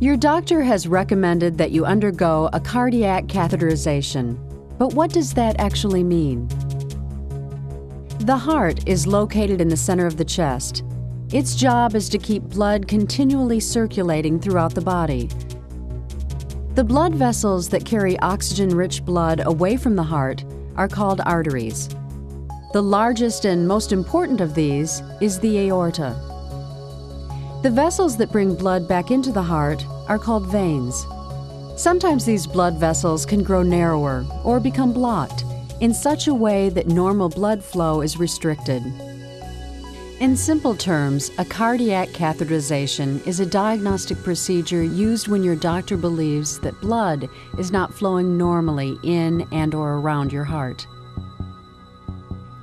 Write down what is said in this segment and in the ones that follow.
Your doctor has recommended that you undergo a cardiac catheterization. But what does that actually mean? The heart is located in the center of the chest. Its job is to keep blood continually circulating throughout the body. The blood vessels that carry oxygen rich blood away from the heart are called arteries. The largest and most important of these is the aorta. The vessels that bring blood back into the heart are called veins. Sometimes these blood vessels can grow narrower or become blocked in such a way that normal blood flow is restricted. In simple terms, a cardiac catheterization is a diagnostic procedure used when your doctor believes that blood is not flowing normally in and or around your heart.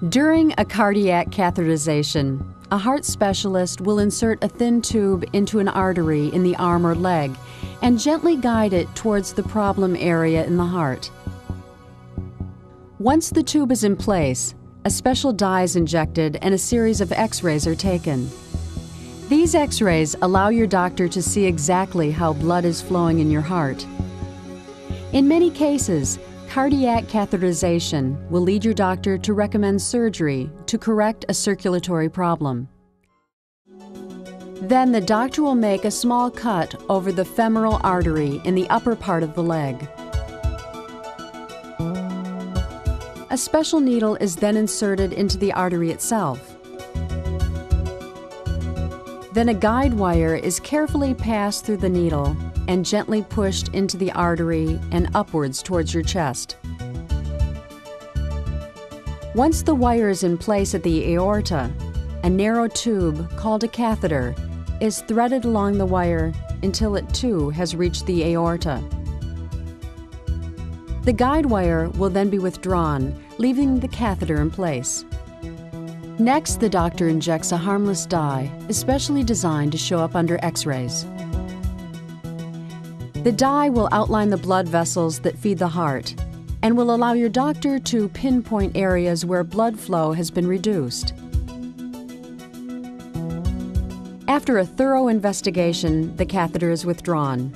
During a cardiac catheterization, a heart specialist will insert a thin tube into an artery in the arm or leg and gently guide it towards the problem area in the heart. Once the tube is in place, a special dye is injected and a series of x rays are taken. These x rays allow your doctor to see exactly how blood is flowing in your heart. In many cases, Cardiac catheterization will lead your doctor to recommend surgery to correct a circulatory problem. Then the doctor will make a small cut over the femoral artery in the upper part of the leg. A special needle is then inserted into the artery itself. Then a guide wire is carefully passed through the needle and gently pushed into the artery and upwards towards your chest. Once the wire is in place at the aorta, a narrow tube called a catheter is threaded along the wire until it too has reached the aorta. The guide wire will then be withdrawn, leaving the catheter in place. Next, the doctor injects a harmless dye, especially designed to show up under x-rays. The dye will outline the blood vessels that feed the heart and will allow your doctor to pinpoint areas where blood flow has been reduced. After a thorough investigation, the catheter is withdrawn.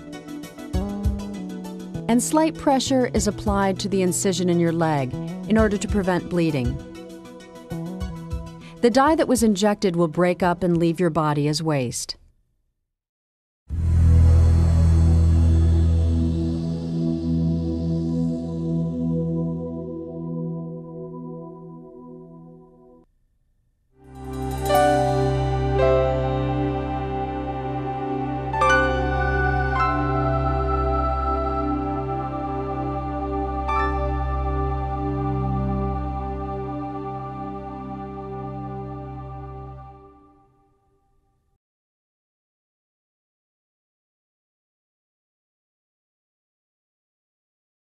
And slight pressure is applied to the incision in your leg in order to prevent bleeding. The dye that was injected will break up and leave your body as waste.